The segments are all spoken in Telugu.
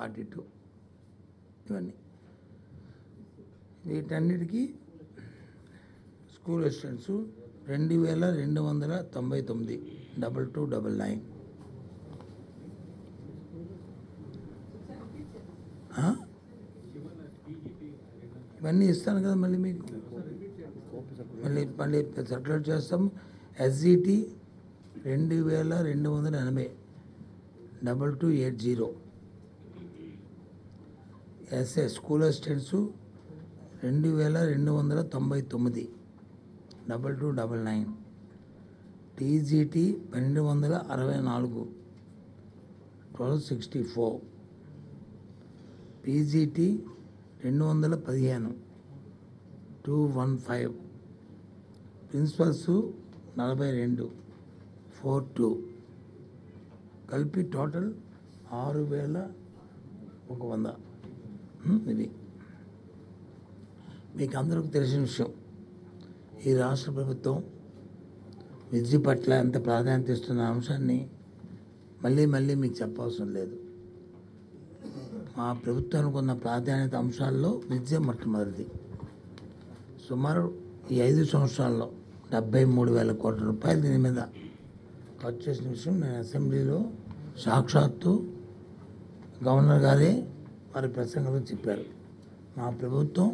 Forty two. ఇవన్నీ. వీటన్నిటికీ స్కూల్ అసిస్టెంట్స్ రెండు వేల రెండు వందల తొంభై తొమ్మిది. Double two double nine. ఇవన్నీ ఇస్తాను కదా మళ్ళీ మీకు. మళ్ళీ మళ్ళీ సర్క్యులేట్ చేస్తాం ఎస్జిటి రెండు వేల రెండు వందల ఎనభై. Double two eight zero. SA school assistants రెండు వేల రెండు వందల తొంభై తొమ్మిది. Double two double nine. TGT పన్నెండు వందల అరవై నాలుగు. Twelve sixty four. పీజీటీ రెండు వందల పదిహేను. Two one five. ప్రిన్సిపల్స్ నలభై రెండు. Four two. కలిపి టోటల్ ఆరు వేల ఒక వంద. ఇది. మీకు అందరికీ తెలిసిన విషయం. ఈ రాష్ట్ర ప్రభుత్వం విద్య పట్ల ఎంత ప్రాధాన్యత ఇస్తున్న అంశాన్ని మళ్ళీ మళ్ళీ మీకు చెప్పవసరం లేదు. మా ప్రభుత్వానికి ఉన్న ప్రాధాన్యత అంశాల్లో విద్య మొట్టమొదటిది. సుమారు ఈ ఐదు సంవత్సరాల్లో డెబ్బై మూడు వేల కోట్ల రూపాయలు దీని మీద ఖర్చు చేసిన విషయం నేను అసెంబ్లీలో సాక్షాత్తు గవర్నర్ గారే వారి ప్రసంగంలో చెప్పారు. మా ప్రభుత్వం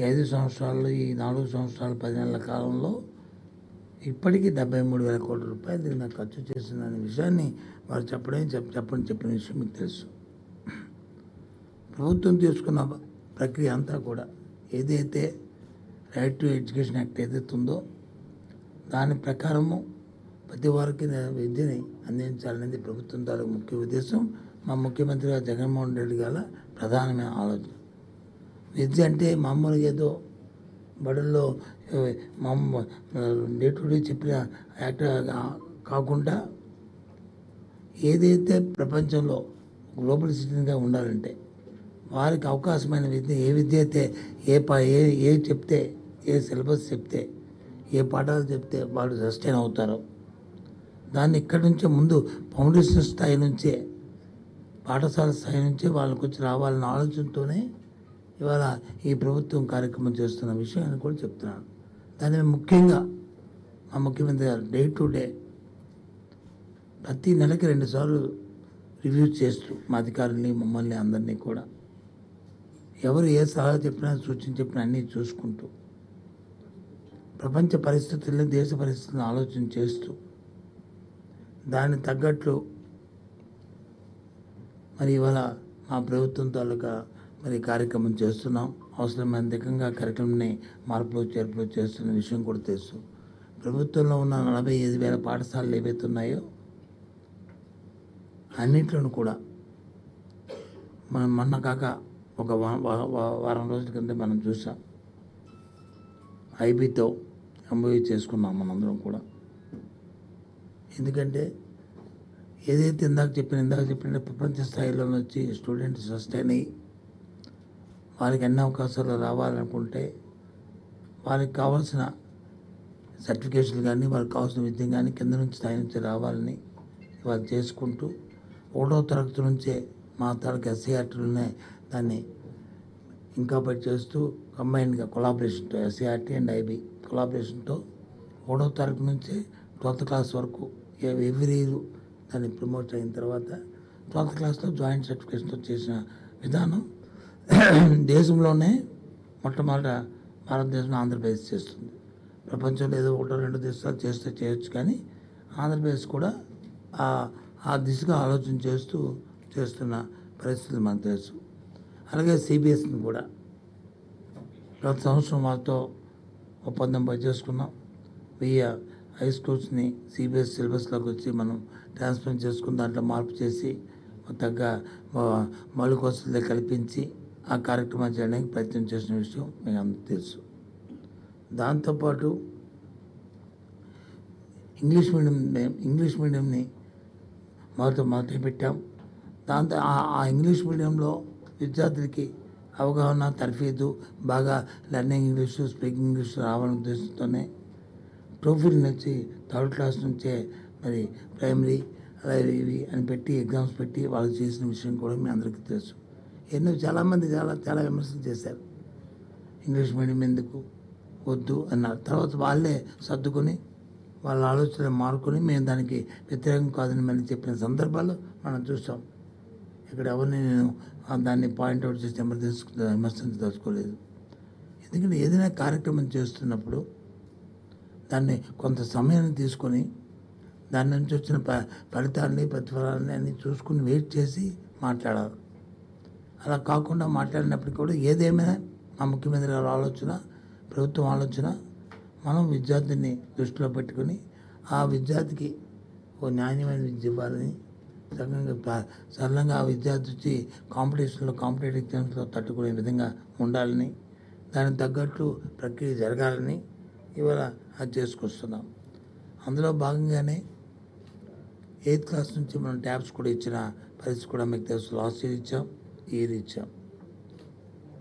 ఐదు సంవత్సరాలు ఈ నాలుగు సంవత్సరాలు పది నెలల కాలంలో ఇప్పటికీ డెబ్బై మూడు వేల కోట్ల రూపాయలు దీని ఖర్చు చేసిందనే విషయాన్ని వారు చెప్పడం చెప్ చెప్పని చెప్పిన విషయం మీకు తెలుసు. ప్రభుత్వం తీసుకున్న ప్రక్రియ అంతా కూడా ఏదైతే రైట్ టు ఎడ్యుకేషన్ యాక్ట్ ఏదైతే ఉందో దాని ప్రకారము ప్రతి వారికి విద్యని అందించాలనేది ప్రభుత్వం తాలూకు ముఖ్య ఉద్దేశం. మా ముఖ్యమంత్రి గారు జగన్మోహన్ రెడ్డి గారు ప్రధానమైన ఆలోచన. విద్య అంటే మామూలుగా ఏదో బడుల్లో మామూలు డే టు డే చెప్పిన యాక్టర్ కాకుండా ఏదైతే ప్రపంచంలో గ్లోబల్ సిటిజన్గా ఉండాలంటే వారికి అవకాశమైన విద్య ఏ విద్య అయితే ఏ పా ఏ ఏ చెప్తే ఏ సిలబస్ చెప్తే ఏ పాఠాలు చెప్తే వాళ్ళు సస్టైన్ అవుతారో దాన్ని ఇక్కడి నుంచే ముందు ఫౌండేషన్ స్థాయి నుంచే పాఠశాల స్థాయి నుంచే వాళ్ళకి వచ్చి రావాలన్న ఆలోచనతోనే ఇవాళ ఈ ప్రభుత్వం కార్యక్రమం చేస్తున్న విషయాన్ని కూడా చెప్తున్నాను. దాని ముఖ్యంగా మా ముఖ్యమంత్రి గారు డే టు డే ప్రతి నెలకి రెండుసార్లు రివ్యూ చేస్తూ మా అధికారుల్ని మమ్మల్ని అందరినీ కూడా. ఎవరు ఏ సలహా చెప్పినా సూచన చెప్పినా అన్నీ చూసుకుంటూ ప్రపంచ పరిస్థితుల్ని దేశ పరిస్థితులను ఆలోచన చేస్తూ దాన్ని తగ్గట్లు మరి ఇవాళ మా ప్రభుత్వం తాలూకా మరి కార్యక్రమం చేస్తున్నాం. అవసరమైన దిగంగా కార్యక్రమాన్ని మార్పులు చేర్పులు చేస్తున్న విషయం కూడా తెలుసు. ప్రభుత్వంలో ఉన్న నలభై ఐదు వేల పాఠశాలలు ఏవైతే ఉన్నాయో అన్నింటిలోనూ కూడా మనం మొన్న కాక ఒక వారం రోజుల కింద మనం చూసాం. ఐబీతో ఎంబోయ్ చేసుకున్నాం మనందరం కూడా. ఎందుకంటే ఏదైతే ఇందాక చెప్పిన ఇందాక చెప్పిన ప్రపంచ స్థాయిలో వచ్చి స్టూడెంట్స్ సస్టైన్ అయ్యి వారికి అన్ని అవకాశాలు రావాలనుకుంటే వారికి కావాల్సిన సర్టిఫికేషన్లు కానీ వారికి కావాల్సిన విద్య కానీ కింద నుంచి స్థాయి నుంచి రావాలని వాళ్ళు చేసుకుంటూ ఒకటో తరగతి నుంచే మా తరగతి ఎస్సీఆర్టీలోనే దాన్ని ఇంకా పని చేస్తూ కంబైన్డ్గా కొలాబరేషన్తో ఎస్సీఆర్టీ అండ్ ఐబీ కొలాబరేషన్తో ఒకటో తరగతి నుంచే ట్వెల్త్ క్లాస్ వరకు ఎవ్రీ దాన్ని ప్రమోట్ అయిన తర్వాత ట్వెల్త్ క్లాస్లో జాయింట్ సర్టిఫికేషన్తో చేసిన విధానం దేశంలోనే మొట్టమొదట భారతదేశంలో ఆంధ్రప్రదేశ్ చేస్తుంది. ప్రపంచంలో ఏదో ఒకటో రెండు దేశాలు చేస్తే చేయొచ్చు కానీ ఆంధ్రప్రదేశ్ కూడా ఆ ఆ దిశగా ఆలోచన చేస్తూ చేస్తున్న పరిస్థితులు మనకు తెలుసు. అలాగే సిబిఎస్ని కూడా గత సంవత్సరం వాళ్ళతో ఒప్పందం చేసుకున్నాం వెయ్యి హై స్కూల్స్ని సిబిఎస్ సిలబస్లోకి వచ్చి మనం ట్రాన్స్ఫర్ చేసుకుని దాంట్లో మార్పు చేసి తగ్గ మౌలిక వసతులు కల్పించి ఆ కార్యక్రమాలు చేయడానికి ప్రయత్నం చేసిన విషయం మీకు అందరికీ తెలుసు. దాంతోపాటు ఇంగ్లీష్ మీడియం ఇంగ్లీష్ మీడియంని మొదట మొదట పెట్టాం. దాంతో ఆ- ఆ ఇంగ్లీష్ మీడియంలో విద్యార్థులకి అవగాహన తర్ఫీదు బాగా లెర్నింగ్ ఇంగ్లీషు స్పీకింగ్ ఇంగ్లీష్ రావాలనే ఉద్దేశంతోనే టోఫిల్ నుంచి థర్డ్ క్లాస్ నుంచే మరి ప్రైమరీ అలాగే ఇవి అని పెట్టి ఎగ్జామ్స్ పెట్టి వాళ్ళు చేసిన విషయం కూడా మీ అందరికీ తెలుసు. ఎన్నో చాలామంది చాలా చాలా విమర్శలు చేశారు. ఇంగ్లీష్ మీడియం ఎందుకు? వద్దు అన్నారు. తర్వాత వాళ్ళే సర్దుకొని వాళ్ళ ఆలోచన మారుకొని మేము దానికి వ్యతిరేకం కాదని మళ్ళీ చెప్పిన సందర్భాలు మనం చూసాం. ఇక్కడ ఎవరిని నేను దాన్ని పాయింట్అవుట్ చేసి ఎమర్జెన్సీ విమర్శించదలుచుకోలేదు. ఎందుకంటే ఏదైనా కార్యక్రమం చేస్తున్నప్పుడు దాన్ని కొంత సమయాన్ని తీసుకొని దాని నుంచి వచ్చిన ప ఫలితాన్ని ప్రతిఫలాన్ని అన్ని చూసుకుని వెయిట్ చేసి మాట్లాడాలి. అలా కాకుండా మాట్లాడినప్పటికీ కూడా ఏదేమైనా మా ముఖ్యమంత్రి గారి ఆలోచన ప్రభుత్వం ఆలోచన మనం విద్యార్థిని దృష్టిలో పెట్టుకొని ఆ విద్యార్థికి ఓ నాణ్యమైన విద్య ఇవ్వాలని సరళంగా సరళంగా ఆ విద్యార్థి వచ్చి కాంపిటీషన్లో కాంపిటేటివ్ ఎగ్జామ్స్లో తట్టుకునే విధంగా ఉండాలని దానికి తగ్గట్టు ప్రక్రియ జరగాలని ఇవాళ అది చేసుకొస్తున్నాం. అందులో భాగంగానే ఎయిత్ క్లాస్ నుంచి మనం ట్యాబ్స్ కూడా ఇచ్చిన పరిస్థితి కూడా మీకు తెలుసు. లాస్ట్ ఇయర్ ఇచ్చాం ఈ ఇయర్ ఇచ్చాం.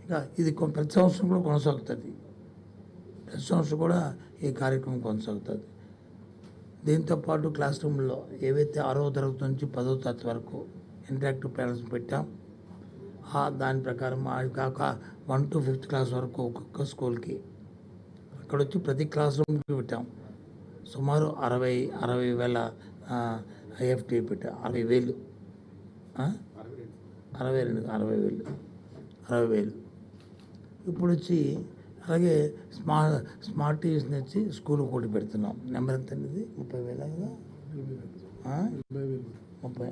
ఇంకా ఇది ప్రతి సంవత్సరం కూడా కొనసాగుతుంది. ప్రతి సంవత్సరం కూడా ఈ కార్యక్రమం కొనసాగుతుంది. దీంతో పాటు క్లాస్ రూమ్లో ఏవైతే ఆరో తరగతి నుంచి పదో తరగతి వరకు ఇంటరాక్టివ్ ప్యానల్స్ పెట్టాం. దాని ప్రకారం కాక వన్ టు ఫిఫ్త్ క్లాస్ వరకు ఒక్కొక్క స్కూల్కి అక్కడ వచ్చి ప్రతి క్లాస్ రూమ్కి పెట్టాం. సుమారు అరవై అరవై వేల ఐఎఫ్టీ పెట్టాం. అరవై వేలు. అరవై రెండు అరవై వేలు. అరవై వేలు. ఇప్పుడు వచ్చి అలాగే స్మార్ట్ స్మార్ట్ టీవీస్ వచ్చి స్కూల్ ఒకటి పెడుతున్నాం. నెంబర్ ఎంత అనేది ముప్పై వేల కదా? ముప్పై.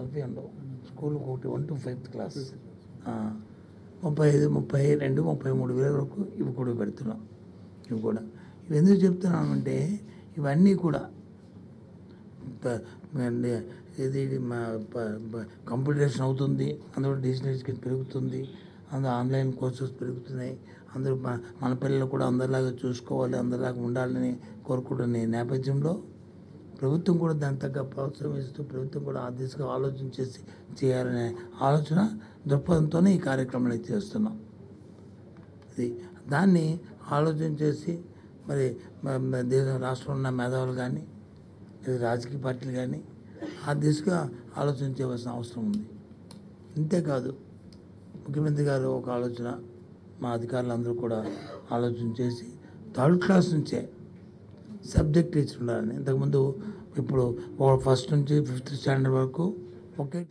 నలభై ఉండవు స్కూల్ ఒకటి వన్ టు ఫైవ్త్ క్లాస్. ముప్పై ఐదు ముప్పై రెండు ముప్పై మూడు వేల వరకు ఇవి కూడా పెడుతున్నాం. ఇవి కూడా. ఇవి ఎందుకు చెప్తున్నామంటే ఇవన్నీ కూడా ఇది మా కంప్యూటరేషన్ అవుతుంది అందులో డిజిటల్ ఎడ్యుకేషన్ పెరుగుతుంది అందులో ఆన్లైన్ కోర్సెస్ పెరుగుతున్నాయి అందరూ మన పిల్లలు కూడా అందరిలాగా చూసుకోవాలి అందరిలాగా ఉండాలని కోరుకుంటున్న నేపథ్యంలో ప్రభుత్వం కూడా దాని తగ్గ ప్రోత్సాహం ఇస్తూ ప్రభుత్వం కూడా ఆ దిశగా ఆలోచన చేసి చేయాలనే ఆలోచన దృక్పథంతోనే ఈ కార్యక్రమాన్ని చేస్తున్నాం. ఇది దాన్ని ఆలోచన చేసి మరి దేశ రాష్ట్రంలో ఉన్న మేధావులు కానీ లేదా రాజకీయ పార్టీలు కానీ ఆ దిశగా ఆలోచన చేయవలసిన అవసరం ఉంది. ఇంతేకాదు ముఖ్యమంత్రి గారు ఒక ఆలోచన మా అధికారులందరూ కూడా ఆలోచన చేసి థర్డ్ క్లాస్ నుంచే సబ్జెక్ట్ టీచర్ ఉండాలని. ఇంతకుముందు ఇప్పుడు ఫస్ట్ నుంచి ఫిఫ్త్ స్టాండర్డ్ వరకు ఒకే